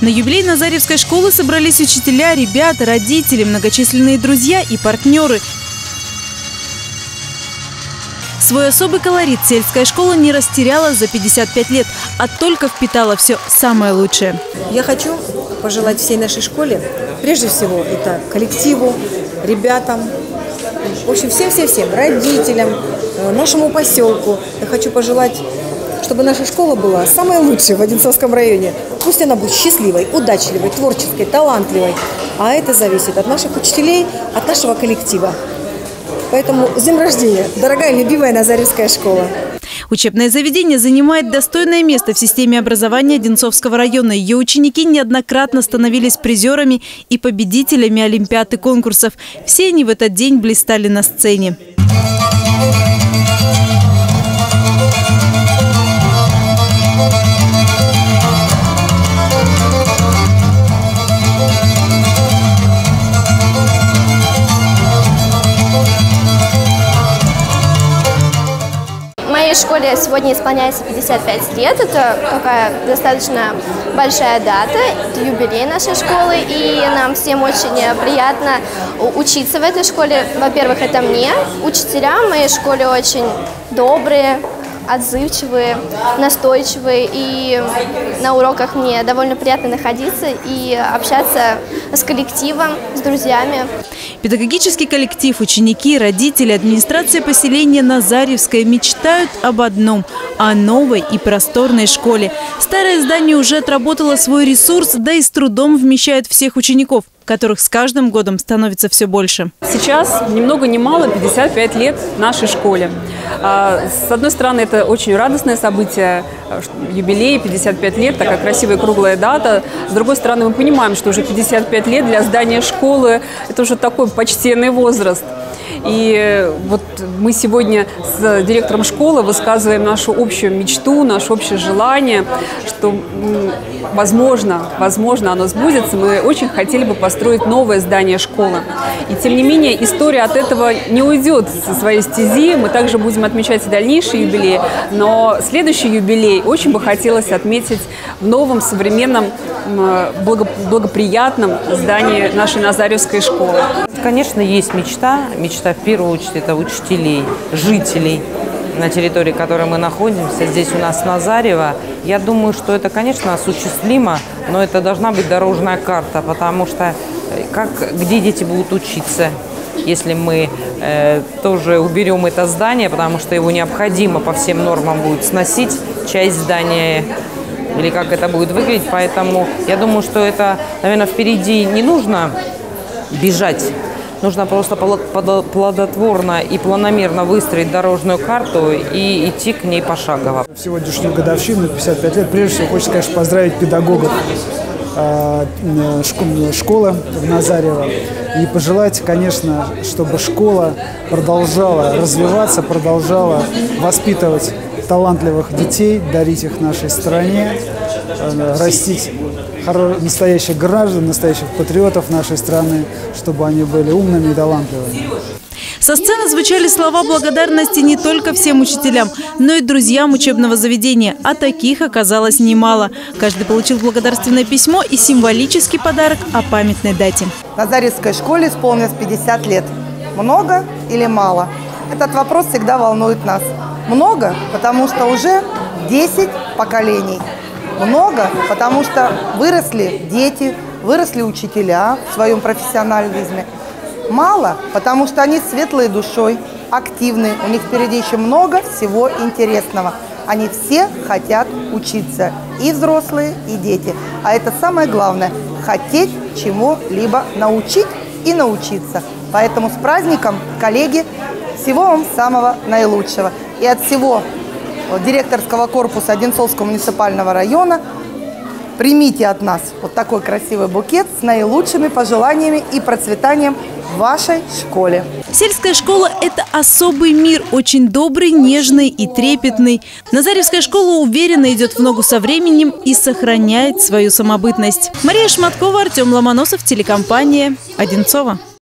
На юбилей Назаревской школы собрались учителя, ребята, родители, многочисленные друзья и партнеры. Свой особый колорит сельская школа не растеряла за 55 лет, а только впитала все самое лучшее. Я хочу пожелать всей нашей школе, прежде всего, это коллективу, ребятам, в общем, всем-всем-всем, родителям, э, нашему поселку. Я хочу пожелать, чтобы наша школа была самой лучшей в Одинцовском районе. Пусть она будет счастливой, удачливой, творческой, талантливой. А это зависит от наших учителей, от нашего коллектива. Поэтому с днем рождения, дорогая любимая Назаревская школа. Учебное заведение занимает достойное место в системе образования Одинцовского района. Ее ученики неоднократно становились призерами и победителями олимпиад и конкурсов. Все они в этот день блистали на сцене. Школе сегодня исполняется 55 лет. Это такая достаточно большая дата, это юбилей нашей школы, и нам всем очень приятно учиться в этой школе. Во-первых, это мне, учителя в моей школе очень добрые, отзывчивые, настойчивые, и на уроках мне довольно приятно находиться и общаться с коллективом, с друзьями. Педагогический коллектив, ученики, родители, администрация поселения Назаревская мечтают об одном – о новой и просторной школе. Старое здание уже отработало свой ресурс, да и с трудом вмещает всех учеников – которых с каждым годом становится все больше. Сейчас ни много ни мало 55 лет нашей школе. А, с одной стороны, это очень радостное событие, юбилей 55 лет, такая красивая круглая дата. С другой стороны, мы понимаем, что уже 55 лет для здания школы – это уже такой почтенный возраст. И вот мы сегодня с директором школы высказываем нашу общую мечту, наше общее желание, что, возможно, возможно, оно сбудется. Мы очень хотели бы построить новое здание школы. И, тем не менее, история от этого не уйдет со своей стези. Мы также будем отмечать и дальнейшие юбилеи. Но следующий юбилей очень бы хотелось отметить в новом, современном, благоприятном здании нашей Назаревской школы. Конечно, есть мечта. Мечта в первую очередь это учителей, жителей на территории, которой мы находимся. Здесь у нас Назарева. Я думаю, что это, конечно, осуществимо, но это должна быть дорожная карта, потому что э, как, где дети будут учиться, если мы э, тоже уберем это здание, потому что его необходимо по всем нормам будет сносить, часть здания или как это будет выглядеть. Поэтому я думаю, что это, наверное, впереди не нужно бежать Нужно просто плодотворно и планомерно выстроить дорожную карту и идти к ней пошагово. В сегодняшнюю годовщину, 55 лет, прежде всего хочется, конечно, поздравить педагогов а, школы в Назарево. И пожелать, конечно, чтобы школа продолжала развиваться, продолжала воспитывать талантливых детей, дарить их нашей стране, растить настоящих граждан, настоящих патриотов нашей страны, чтобы они были умными и талантливыми. Со сцены звучали слова благодарности не только всем учителям, но и друзьям учебного заведения, а таких оказалось немало. Каждый получил благодарственное письмо и символический подарок о памятной дате. Назаревской школе исполнилось 50 лет. Много или мало? Этот вопрос всегда волнует нас. Много, потому что уже 10 поколений – много, потому что выросли дети, выросли учителя в своем профессионализме. Мало, потому что они светлой душой, активны, у них впереди еще много всего интересного. Они все хотят учиться, и взрослые, и дети. А это самое главное – хотеть чему-либо научить и научиться. Поэтому с праздником, коллеги, всего вам самого наилучшего. И от всего директорского корпуса Одинцовского муниципального района. Примите от нас вот такой красивый букет с наилучшими пожеланиями и процветанием в вашей школе. Сельская школа – это особый мир, очень добрый, нежный и трепетный. Назаревская школа уверенно идет в ногу со временем и сохраняет свою самобытность. Мария Шматкова, Артем Ломоносов, телекомпания «Одинцова».